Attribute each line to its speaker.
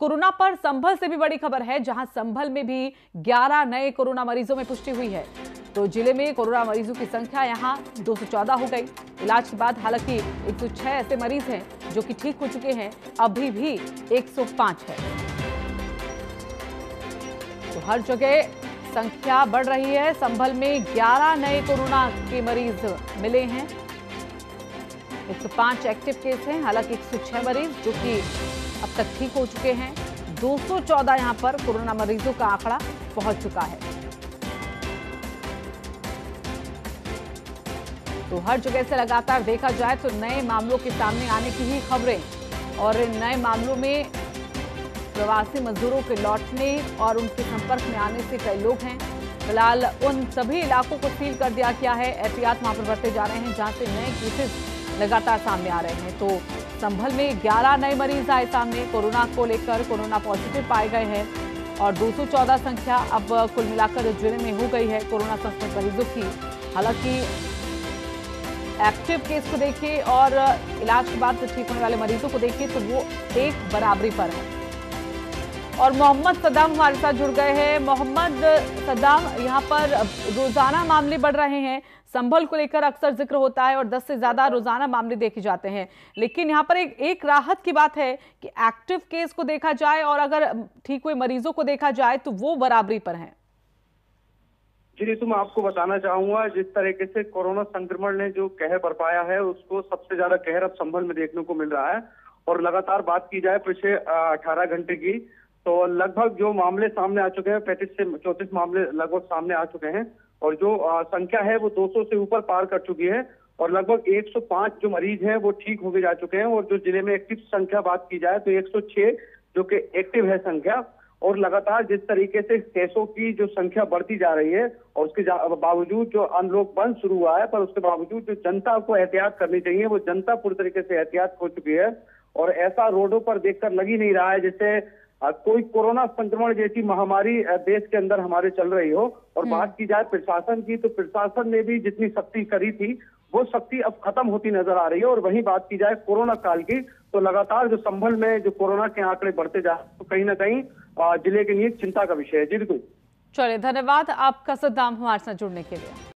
Speaker 1: Corona पर संभल से भी बड़ी खबर है, जहाँ संभल में भी 11 नए कोरोना मरीजों में पुष्टि हुई है। तो ज़िले में कोरोना मरीजों की संख्या यहाँ 214 हो गई। इलाज के बाद हालाँकि 106 ऐसे मरीज़ हैं, जो कि ठीक हो चुके हैं, अभी भी 105 है। तो हर जगह संख्या बढ़ रही है। संभल में 11 नए कोरोना के मरीज़ मिले हैं। 105 एक्टिव केस हैं, हालाँकि 106 मरीज़, जो कि अब तक ठीक हो चुके हैं। 214 यहाँ पर कोरोना मरीजों का आंकड़ा पहुँच चुका है। तो हर जगह से लगातार देखा जाए तो नए मामलों के सामने आने की ही खबरें और नए मामलों में प्रवासी मजदूरों के लौटने और उनके संपर्क में आने से कई लोग हैं। फ़िलहाल उन सभी इलाकों को सील कर दिया गया है। एहतियात वहाँ पर बढ़ते जा रहे हैं जहाँ से नए केसेस लगातार सामने आ रहे हैं। तो संभल में 11 नए मरीज़ आए सामने। कोरोना को लेकर कोरोना पॉजिटिव पाए गए हैं और 214 संख्या अब कुल मिलाकर ज़िले में हो गई है। कोरोना संक्रमित मरीजों की हालाँकि एक्टिव केस को देखिए और इलाज के बाद ठीक होने वाले मरीजों को देखिए तो वो एक बराबरी पर है। और मोहम्मद सदाम हमारे साथ जुड़ गए हैं। मोहम्मद सदाम, यहाँ पर रोज़ाना मामले बढ़ रहे हैं। संभल को लेकर अक्सर ज़िक्र होता है और 10 से ज़्यादा रोज़ाना मामले देखे जाते हैं। लेकिन यहाँ पर एक एक राहत की बात है कि एक्टिव केस को देखा जाए और अगर ठीक हुए मरीजों को देखा जाए तो वो बराबरी पर है।
Speaker 2: जी तो मैं आपको बताना चाहूँगा, जिस तरीके से कोरोना संक्रमण ने जो कहर बरपाया है, उसको सबसे ज़्यादा कहर अब संभल में देखने को मिल रहा है। और लगातार बात की जाए, पिछले अठारह घंटे की तो लगभग जो मामले सामने आ चुके हैं, पैंतीस से चौतीस मामले लगभग सामने आ चुके हैं, और जो संख्या है वो 200 से ऊपर पार कर चुकी है, और लगभग 105 जो मरीज़ हैं वो ठीक होके जा चुके हैं, और जो ज़िले में एक्टिव संख्या बात की जाए तो 106 जो कि एक्टिव है संख्या, और लगातार जिस तरीके से केसों की जो संख्या बढ़ती जा रही है, और उसके बावजूद जो अनलॉक बंद शुरू हुआ है, पर उसके बावजूद जो जनता को एहतियात करनी चाहिए, वो जनता पूरी तरीके से एहतियात हो चुकी है, और ऐसा रोडों पर देखकर लग ही नहीं रहा है जैसे कोई कोरोना संक्रमण जैसी महामारी देश के अंदर हमारे चल रही हो और हम्म। बात की जाए प्रशासन की तो प्रशासन ने भी जितनी सख्ती करी थी वो सख्ती अब खत्म होती नज़र आ रही है। और वहीं बात की जाए कोरोना काल की तो लगातार जो संभल में जो कोरोना के आंकड़े बढ़ते जा तो कहीं ना कहीं ज़िले के लिए चिंता का विषय है। जी बिल्कुल।
Speaker 1: चलिए धन्यवाद आपका सद्दाम हमारे साथ जुड़ने के लिए।